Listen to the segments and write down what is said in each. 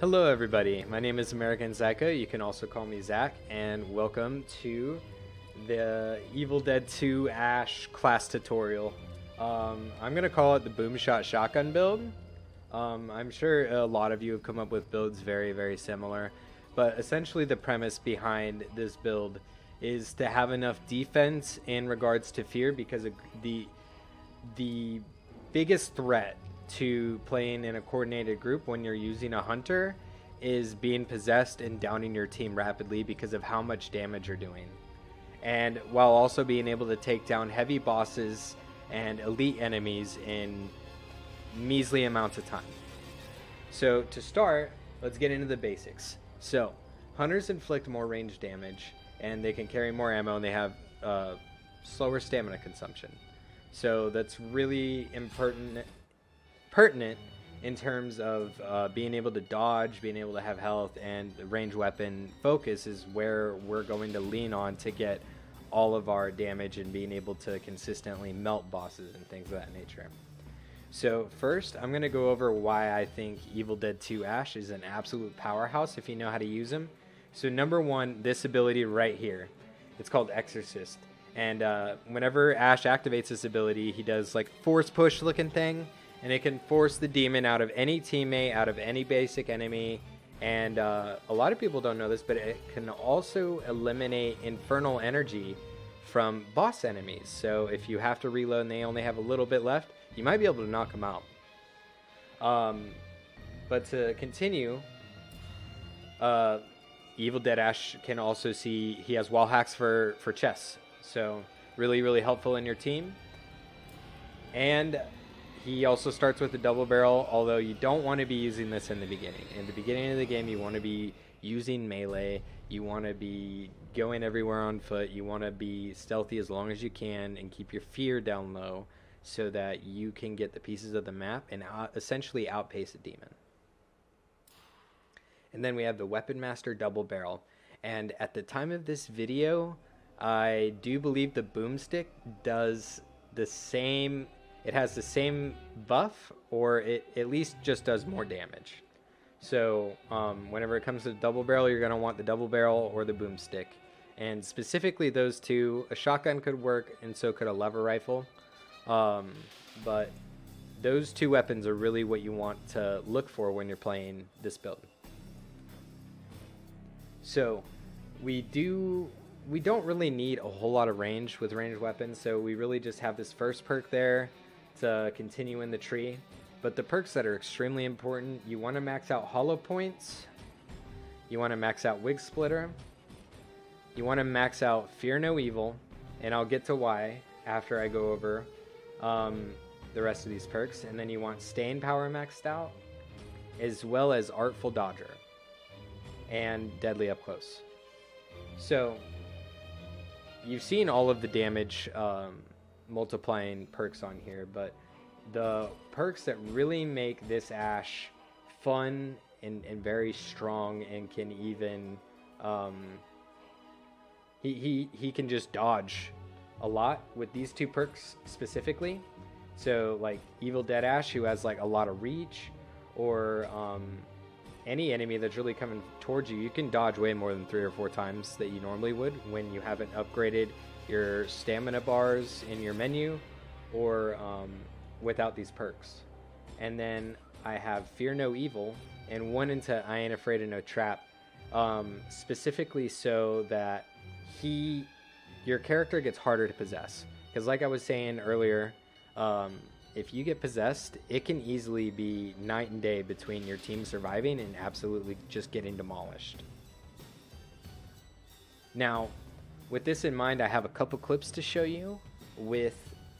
Hello, everybody. My name is American Psycho. You can also call me Zach, and welcome to the Evil Dead 2 Ash class tutorial. Um, I'm going to call it the Boom Shot Shotgun build. Um, I'm sure a lot of you have come up with builds very, very similar, but essentially the premise behind this build is to have enough defense in regards to fear because the the biggest threat to playing in a coordinated group when you're using a hunter is being possessed and downing your team rapidly because of how much damage you're doing. And while also being able to take down heavy bosses and elite enemies in measly amounts of time. So, to start, let's get into the basics. So, hunters inflict more range damage and they can carry more ammo and they have uh, slower stamina consumption. So, that's really important pertinent in terms of uh, being able to dodge, being able to have health, and range weapon focus is where we're going to lean on to get all of our damage and being able to consistently melt bosses and things of that nature. So first, I'm going to go over why I think Evil Dead 2 Ash is an absolute powerhouse if you know how to use him. So number one, this ability right here. It's called Exorcist. And uh, whenever Ash activates this ability, he does like force push looking thing and it can force the demon out of any teammate, out of any basic enemy. And uh, a lot of people don't know this, but it can also eliminate infernal energy from boss enemies. So if you have to reload and they only have a little bit left, you might be able to knock them out. Um, but to continue, uh, Evil Dead Ash can also see he has wall hacks for for chess, so really really helpful in your team. And he also starts with a double barrel, although you don't want to be using this in the beginning. In the beginning of the game, you want to be using melee. You want to be going everywhere on foot. You want to be stealthy as long as you can and keep your fear down low so that you can get the pieces of the map and out, essentially outpace a demon. And then we have the Weapon Master double barrel. And at the time of this video, I do believe the boomstick does the same it has the same buff, or it at least just does more damage. So um, whenever it comes to double barrel, you're going to want the double barrel or the boomstick. And specifically those two, a shotgun could work, and so could a lever rifle. Um, but those two weapons are really what you want to look for when you're playing this build. So we do we don't really need a whole lot of range with ranged weapons, so we really just have this first perk there to continue in the tree. But the perks that are extremely important, you want to max out hollow points. You want to max out wig splitter. You want to max out fear no evil, and I'll get to why after I go over um, the rest of these perks. And then you want staying power maxed out, as well as artful dodger and deadly up close. So you've seen all of the damage um, multiplying perks on here, but the perks that really make this Ash fun and, and very strong and can even um, he, he he can just dodge a lot with these two perks specifically. So like Evil Dead Ash who has like a lot of reach or um, any enemy that's really coming towards you, you can dodge way more than three or four times that you normally would when you haven't upgraded your stamina bars in your menu or um, without these perks. And then I have Fear No Evil and one into I Ain't Afraid of No Trap, um, specifically so that he, your character gets harder to possess. Because, like I was saying earlier, um, if you get possessed, it can easily be night and day between your team surviving and absolutely just getting demolished. Now, with this in mind, I have a couple clips to show you with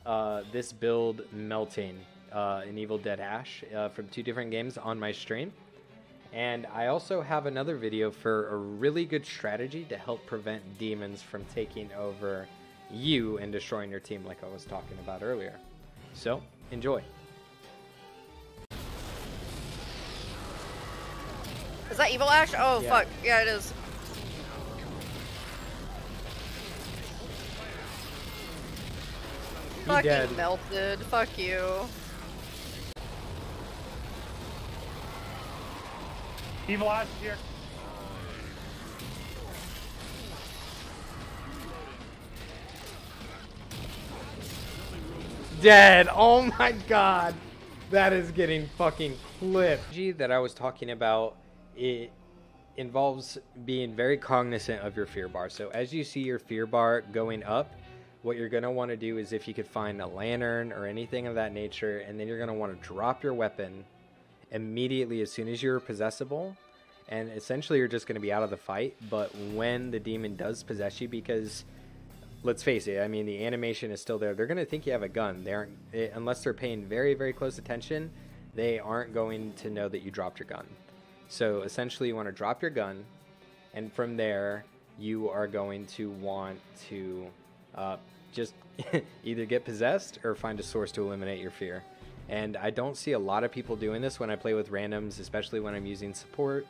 uh, this build melting uh, in Evil Dead Ash uh, from two different games on my stream. And I also have another video for a really good strategy to help prevent demons from taking over you and destroying your team like I was talking about earlier. So, enjoy. Is that Evil Ash? Oh, yeah. fuck. Yeah, it is. Fucking dead. melted. Fuck you. Evil Ash is here. Dead. Oh my god. That is getting fucking clipped. That I was talking about, it involves being very cognizant of your fear bar. So as you see your fear bar going up, what you're going to want to do is if you could find a lantern or anything of that nature, and then you're going to want to drop your weapon immediately as soon as you're possessible. And essentially, you're just going to be out of the fight. But when the demon does possess you, because let's face it, I mean, the animation is still there. They're going to think you have a gun. They aren't, unless they're paying very, very close attention, they aren't going to know that you dropped your gun. So essentially, you want to drop your gun, and from there, you are going to want to uh, just either get possessed or find a source to eliminate your fear. And I don't see a lot of people doing this when I play with randoms, especially when I'm using support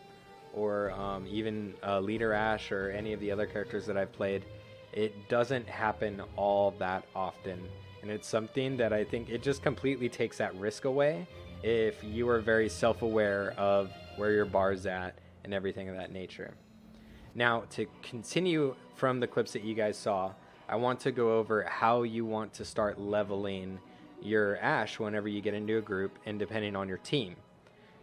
or um, even uh, Leader Ash or any of the other characters that I've played. It doesn't happen all that often. And it's something that I think it just completely takes that risk away if you are very self aware of where your bar's at and everything of that nature. Now, to continue from the clips that you guys saw, I want to go over how you want to start leveling your Ash whenever you get into a group and depending on your team.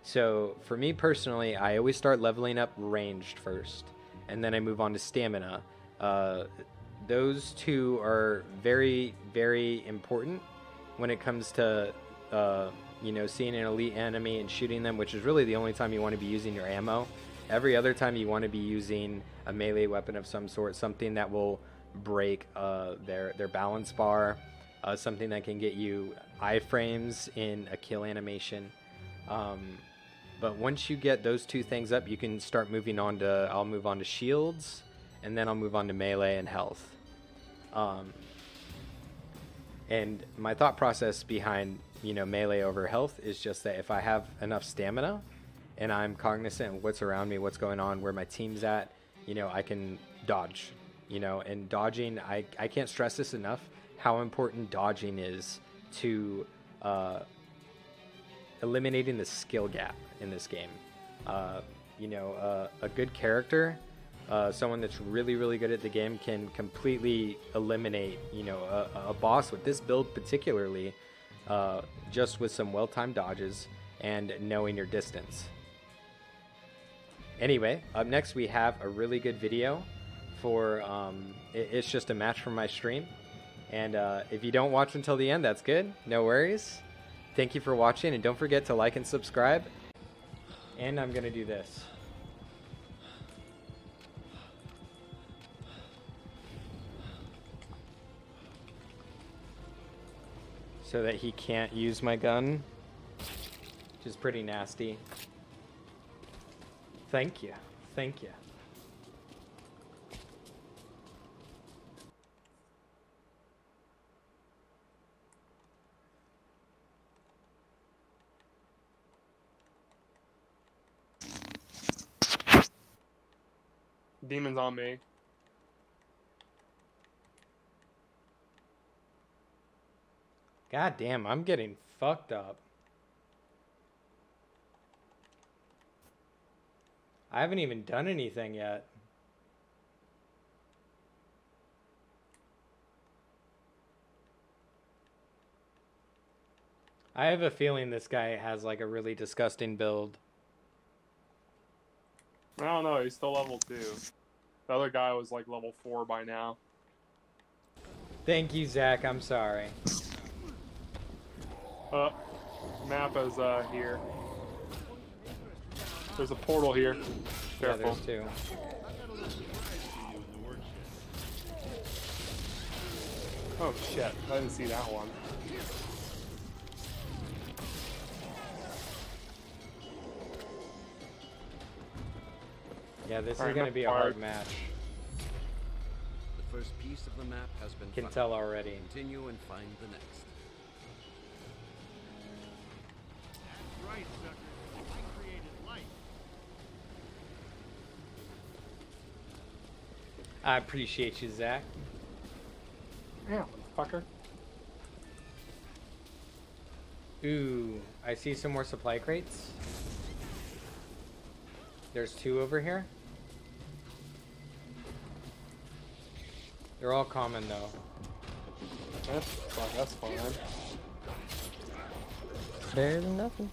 So, for me personally, I always start leveling up ranged first, and then I move on to stamina. Uh, those two are very, very important when it comes to, uh, you know, seeing an elite enemy and shooting them, which is really the only time you want to be using your ammo. Every other time you want to be using a melee weapon of some sort, something that will break uh, their their balance bar, uh, something that can get you iframes in a kill animation. Um, but once you get those two things up, you can start moving on to. I'll move on to shields, and then I'll move on to melee and health. Um, and my thought process behind you know melee over health is just that if I have enough stamina, and I'm cognizant of what's around me, what's going on, where my team's at, you know, I can dodge. You know, and dodging, I, I can't stress this enough how important dodging is to uh, eliminating the skill gap in this game. Uh, you know, uh, a good character, uh, someone that's really, really good at the game, can completely eliminate, you know, a, a boss with this build particularly, uh, just with some well-timed dodges and knowing your distance. Anyway, up next we have a really good video for, um, it, it's just a match from my stream. And uh, if you don't watch until the end, that's good. No worries. Thank you for watching, and don't forget to like and subscribe. And I'm to do this. So that he can't use my gun. Which is pretty nasty. Thank you. Thank you. Demon's on me. God damn, I'm getting fucked up. I haven't even done anything yet. I have a feeling this guy has like a really disgusting build. I don't know, he's still level 2. The other guy was like level 4 by now. Thank you, Zach. I'm sorry. Uh, map is uh, here. There's a portal here. Yeah, there's two. oh shit, I didn't see that one. Yeah, this Alright, is gonna be a hard hard. match. The first piece of the map has been Can found. tell already. Continue and find the next. Right, sucker. I created life. I appreciate you, Zach. Yeah, fucker. Ooh, I see some more supply crates. There's two over here. They're all common though. That's, that's fine. Better than nothing.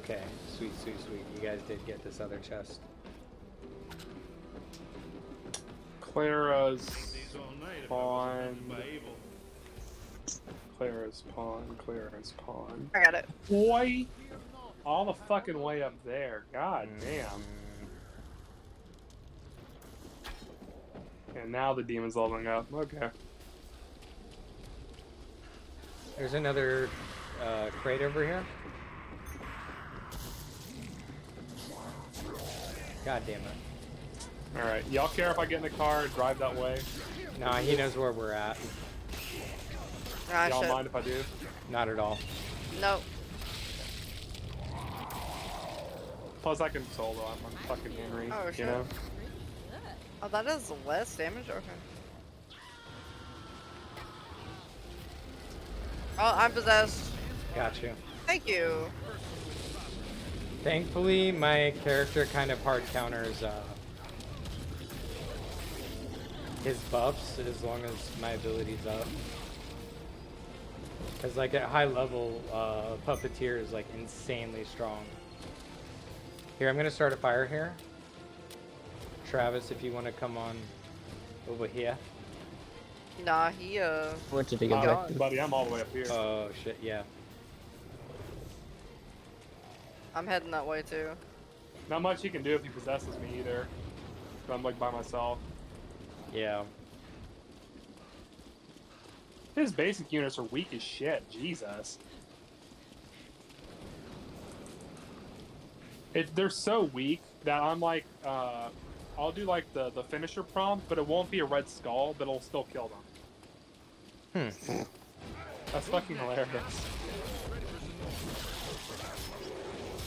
Okay, sweet, sweet, sweet. You guys did get this other chest. Clara's These all night if I wasn't Fine. hunted by evil. Clara's pawn. Clara's pawn. I got it. Boy, all the fucking way up there. God damn. And now the demon's leveling up. Okay. There's another uh, crate over here. God damn it. All right. Y'all care if I get in the car and drive that way? Nah, he knows where we're at. Ah, Y'all mind if I do? Not at all. Nope. Plus, I can solo. I'm, I'm fucking Henry. Oh, you shit. know. Oh, that is less damage? Okay. Oh, I'm possessed. Got you. Thank you. Thankfully, my character kind of hard counters uh, his buffs as long as my ability's up. Because, like, at high level, uh, Puppeteer is, like, insanely strong. Here, I'm going to start a fire here. Travis, if you want to come on over here. Nah, he, uh. Went to the objective. buddy, I'm all the way up here. Oh, shit, yeah. I'm heading that way too. Not much he can do if he possesses me either. I'm like by myself. Yeah. His basic units are weak as shit. Jesus. It, they're so weak that I'm like, uh, I'll do like the, the finisher prompt, but it won't be a red skull, but it'll still kill them. Hmm. That's fucking hilarious.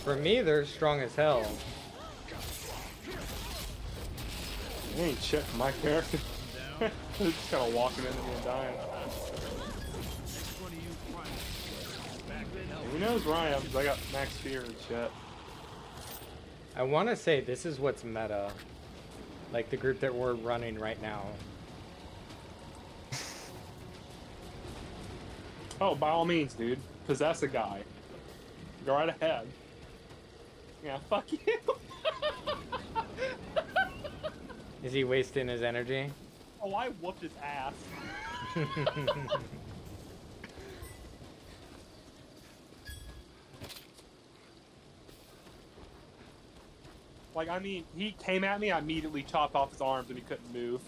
For me, they're strong as hell. It ain't shit for my character. They're just kind of walking into me and dying. Next one of you primates. Back then, help. Who knows where I am? I got max fear and shit. I want to say this is what's meta. Like the group that we're running right now. Oh, by all means, dude. Possess a guy. Go right ahead. Yeah, fuck you. Is he wasting his energy? oh, I whooped his ass. Like, I mean, he came at me, I immediately chopped off his arms and he couldn't move.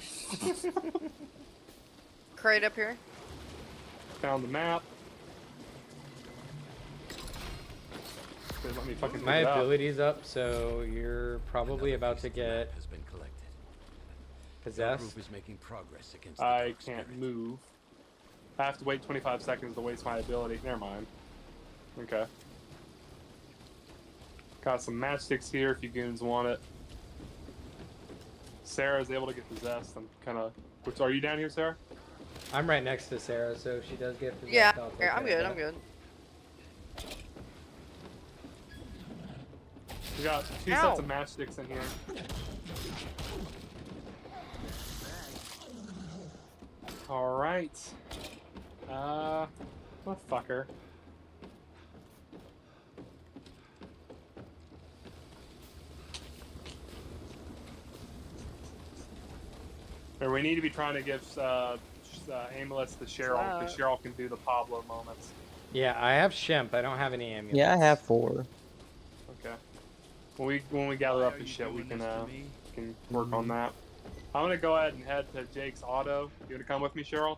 Crate up here. Found the map. They let me fucking My pick it up. ability's up, so you're probably Another about to of the map get has been collected. Possessed. group is making progress against I can't spirit. move. I have to wait 25 seconds to waste my ability. Never mind. Okay. Got some matchsticks here if you goons want it. Sarah's able to get possessed. I'm kind of. Which are you down here, Sarah? I'm right next to Sarah, so if she does get possessed. Yeah, I'll take here, I'm good, I'm good. We got two Ow. sets of matchsticks in here. All right. Uh, what fucker? Or we need to be trying to give uh, sh- uh, amulets to Cheryl because Cheryl can do the Pablo moments. Yeah, I have Shemp. I don't have any amulets. Yeah, I have four. Okay. When we when we gather Why up are the you shit, we can uh can work on that. I'm gonna go ahead and head to Jake's auto. You gonna come with me, Cheryl?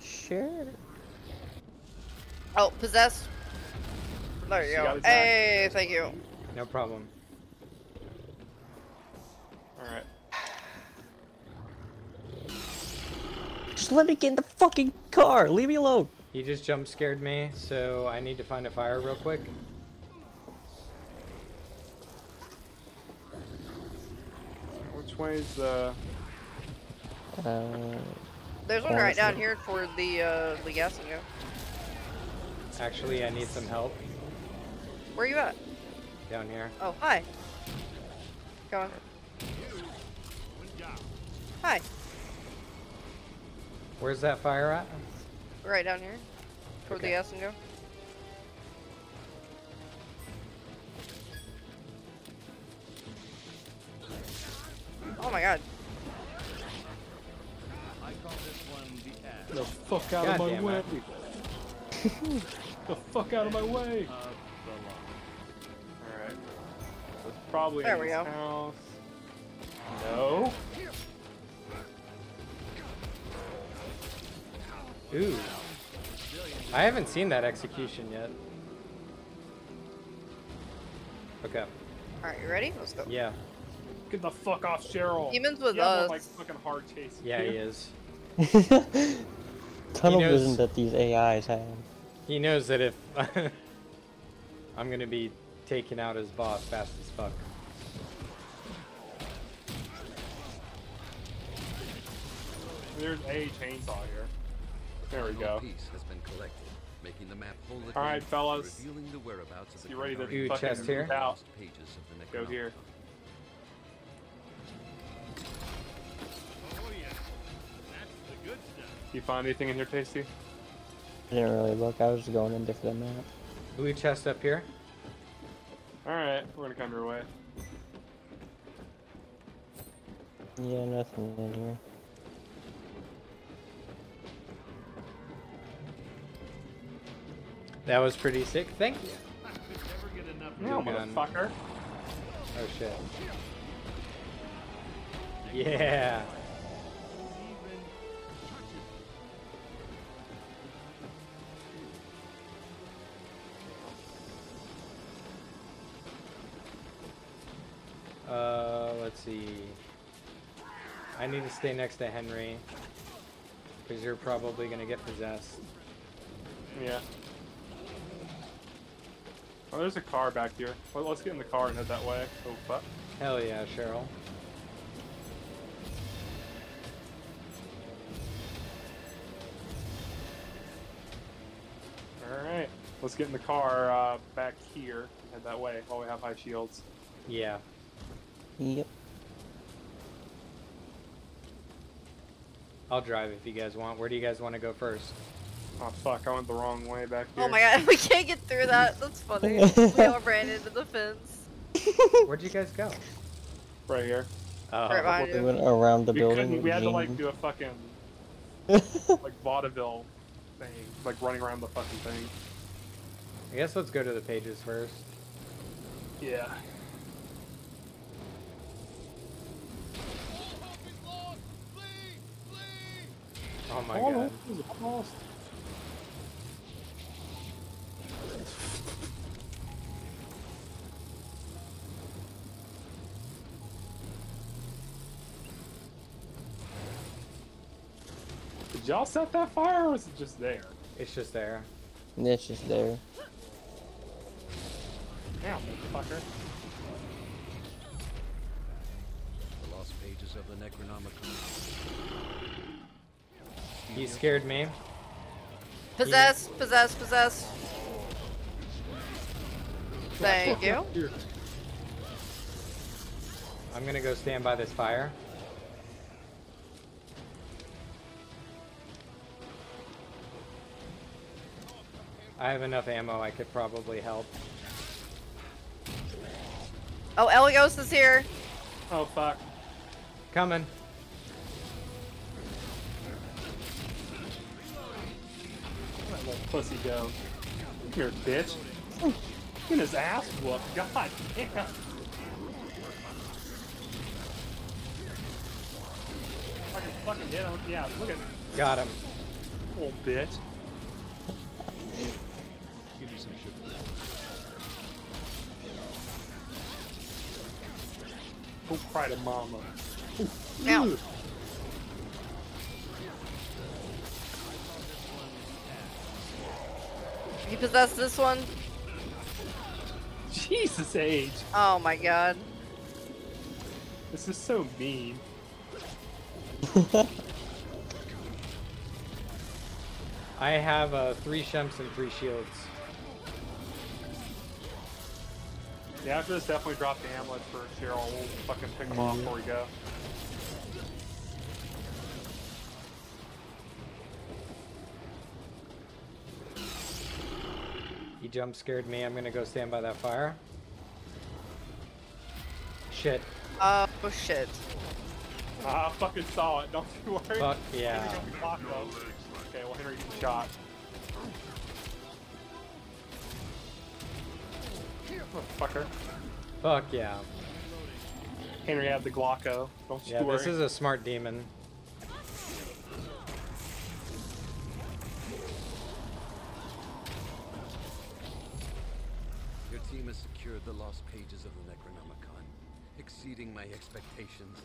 Sure. Oh, possessed. There you You go. got it, Zach? Hey, thank you. No problem. Alright. Just let me get in the fucking car. Leave me alone. He just jump scared me, so I need to find a fire real quick. Which way's the. Uh, There's one right down here for the uh, the gas and go. Actually, I need some help Where you at? down here. Oh, hi. Go on. Hi. Where's that fire at? Right down here. Toward the gas and go. Fuck out God of my way! it. the fuck out of my way! of the law. Alright. So it's probably There in we this go. house. No. Ooh. I haven't seen that execution yet. Okay. Alright, you ready? Let's go. Yeah. Get the fuck off, Cheryl. Demons with You have one, us. like fucking hard chase. Yeah, he is. tunnel knows- vision that these AIs have. He knows that if I'm gonna be taking out his boss fast as fuck. There's a chainsaw here. There we go. piece has been collected, making the map whole All right, fellas. revealing the whereabouts of the You ready to Ooh, fucking chest here? out? pages of the Go here. You find anything in here, Tasty? I didn't really look. I was just going into for the map. Blue chest up here. Alright, we're gonna come your way. Yeah, nothing in here. That was pretty sick. Thank you. I could never get enough of No, motherfucker. Oh shit. Yeah. Uh, let's see. I need to stay next to Henry. Because you're probably gonna get possessed. Yeah. Oh, there's a car back here. Well, let's get in the car and head that way. Oh, fuck. Hell yeah, Cheryl. Alright. Let's get in the car uh, back here and head that way while we have high shields. Yeah. Yep. I'll drive if you guys want. Where do you guys want to go first? Oh, fuck. I went the wrong way back oh here. Oh my god, we can't get through that. That's funny. we all ran into the fence. Where'd you guys go? Right here. Oh, Right We went around the we building. We had to, like, do a fucking, like, vaudeville thing. Like, running around the fucking thing. I guess let's go to the pages first. Yeah. Oh my Oh, god. this is almost- Did y'all set that fire or was it just there? It's just there. It's just there. Damn, motherfucker. The lost pages of the Necronomicon. He scared me. Possess, possess, possess. Thank you. I'm gonna go stand by this fire. I have enough ammo, I could probably help. Oh, Eligos is here. Oh fuck. Coming. Pussy go. Come here, bitch. Get his ass whooped. God damn. Fucking fucking hit him. Yeah, look at Got him. Little bitch. Give me some sugar. Go cry to mama. Ow. You possess this one? Jesus age. Oh my god. This is so mean. I have uh, three shemps and three shields. Yeah, after this, definitely drop the amulet for Cheryl. We'll fucking pick them off before we go. Jump scared me. I'm gonna go stand by that fire. Shit. Oh shit. Ah, I fucking saw it. Don't you worry. Fuck yeah. Henry got me locked up. Okay, well Henry gets shot. Fucker. Fuck yeah. Henry had the Glocko. Don't you Yeah, worry. this is a smart demon. Your team has secured the lost pages of the Necronomicon, exceeding my expectations.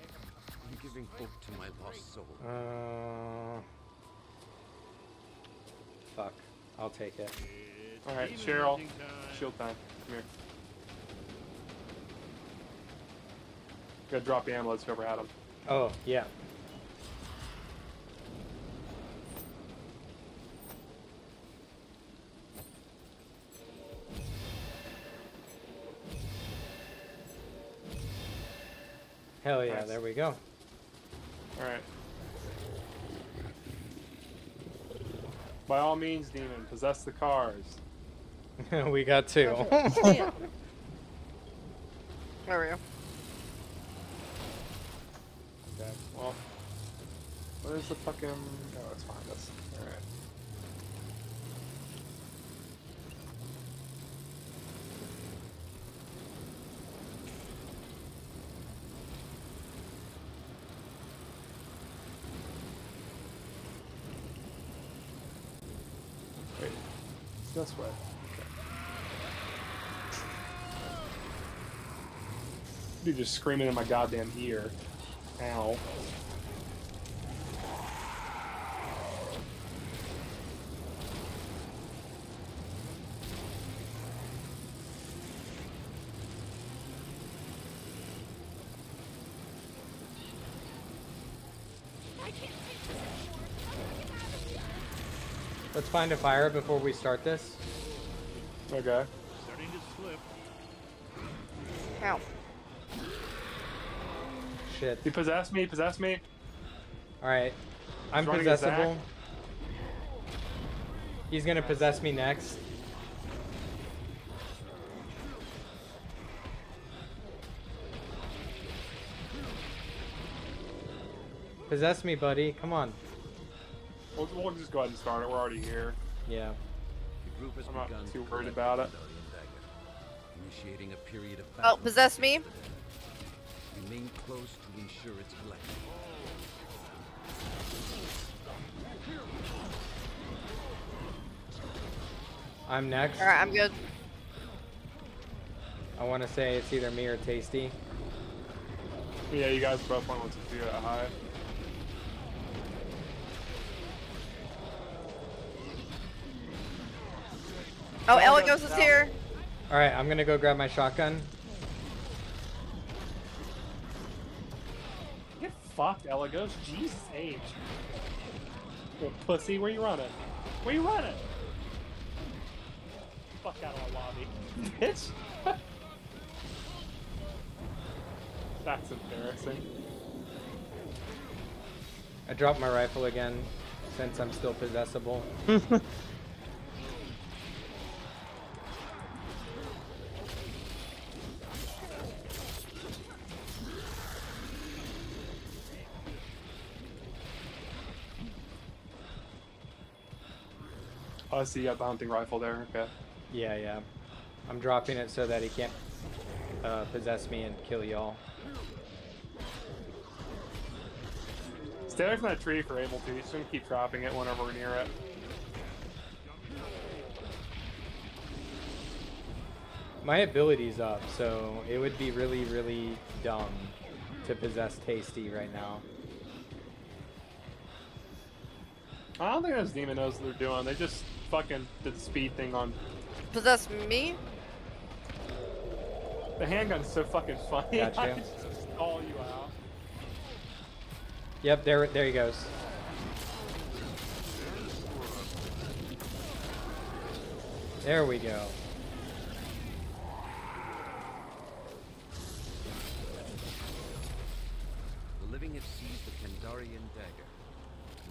I'm giving hope to my lost soul. Uh. Fuck. I'll take it. Alright, Cheryl. time. Shield time. Come here. Gotta drop the amulets whoever had them. Oh, yeah. Hell yeah, Nice. there we go. Alright. By all means, demon, possess the cars. we got two. Yeah. There we go. Okay, well. Where's the fucking. Oh, it's behind us. Alright. Wait. It's this way. Dude just screaming in my goddamn ear. Ow. Let's find a fire before we start this. Okay. Starting to slip. Ow. Shit. He possessed me, possessed me. Alright. I'm running a possessable. He's gonna possess me next. Possess me, buddy. Come on. We'll, we'll just go ahead and start it. We're already here. Yeah. The group has I'm not begun too to worried about it. Initiating a period of Oh, possess me. Remain close to ensure its collection. I'm next. Alright, I'm good. I want to say it's either me or Tasty. Yeah, you guys both want to do it high. Oh, Eligos is here. Alright, I'm gonna go grab my shotgun. Get fucked, Eligos. Jesus age. Little pussy, where you running? Where you running? Fuck out of my lobby. Bitch. That's embarrassing. I dropped my rifle again since I'm still possessable. see you got the hunting rifle there. Okay. Yeah, yeah. I'm dropping it so that he can't uh, possess me and kill y'all. Stay away from that tree if you're able to. Just gonna keep dropping it whenever we're near it. My ability's up, so it would be really, really dumb to possess Tasty right now. I don't think those demon knows what they're doing. They just fucking did the speed thing on. Possess me? The handgun's so fucking funny. Gotcha. I just call you out. Yep, there, there he goes. There we go. The living have seized the Kandarian dagger.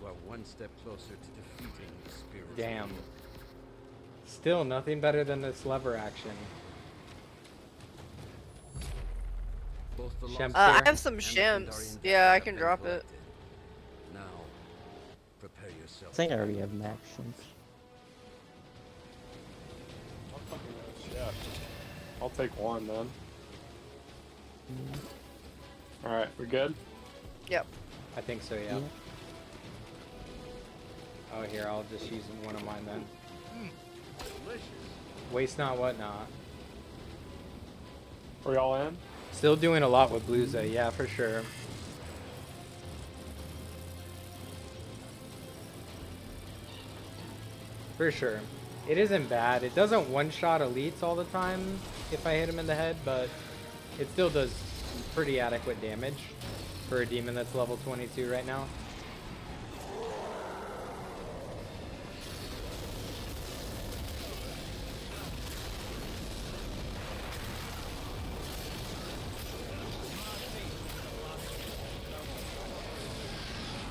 You are one step closer to defeating the spirit. Damn. Still nothing better than this lever action. Both the Uh, I have some shemps. Yeah, I can drop it. Now, prepare yourself. I think I already have max shemps. I'll take one then. Alright, we're good? Yep. I think so, yeah. Yeah. Oh, here, I'll just use one of mine then. Mm, delicious. Waste not, what not. Are y'all in? Still doing a lot with Bluza, yeah, for sure. For sure. It isn't bad. It doesn't one-shot elites all the time if I hit him in the head, but it still does pretty adequate damage for a demon that's level 22 right now.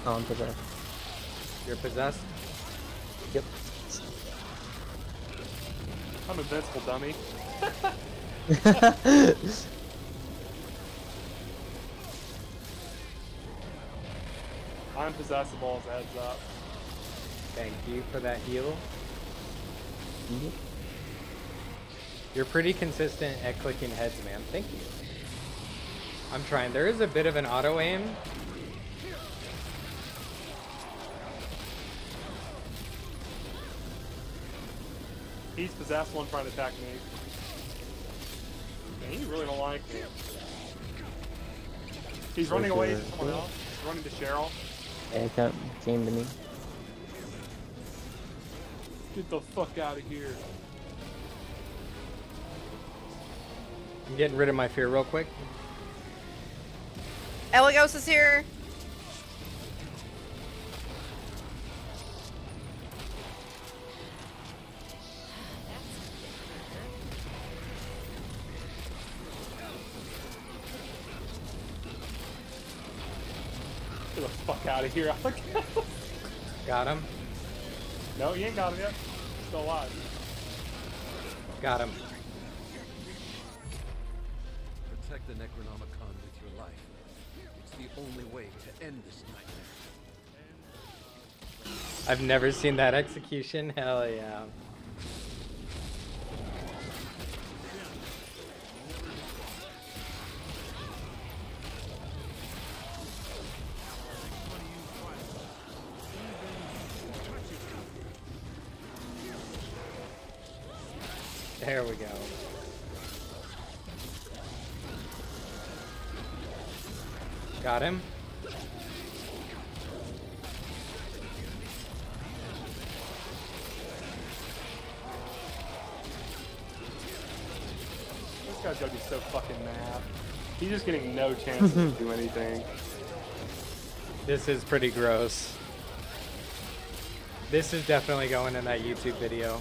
Oh, I'm possessed. You're possessed? Yep. I'm invincible, dummy. I'm possessible as a heads up. Thank you for that heal. Yep. You're pretty consistent at clicking heads, man. Thank you. I'm trying. There is a bit of an auto aim. He's possessed one trying to attack me. Man, you really don't like me. He's running away to someone else. He's running to Cheryl. Yeah, come, came to me. Get the fuck out of here. I'm getting rid of my fear real quick. Eligos is here. Out of here, Alec. Got him. no, you ain't got him yet. Still alive. Got him. Protect the Necronomicon with your life. It's the only way to end this nightmare. I've never seen that execution. Hell yeah. There we go. Got him. This guy's gonna be so fucking mad. He's just getting no chance to do anything. This is pretty gross. This is definitely going in that YouTube video.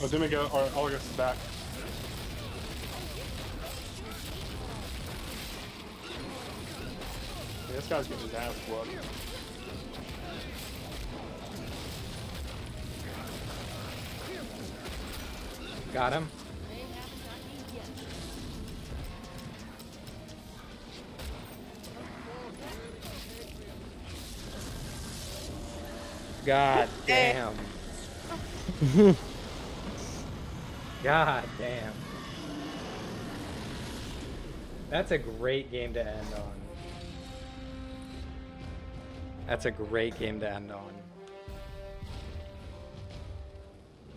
Oh, Domingo or Olga's back. Yeah, this guy's getting his ass whooped. Got him. God damn. God damn. That's a great game to end on. That's a great game to end on.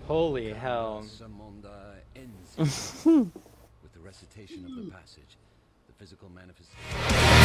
Holy hell. With the recitation of the passage. The physical manifestation.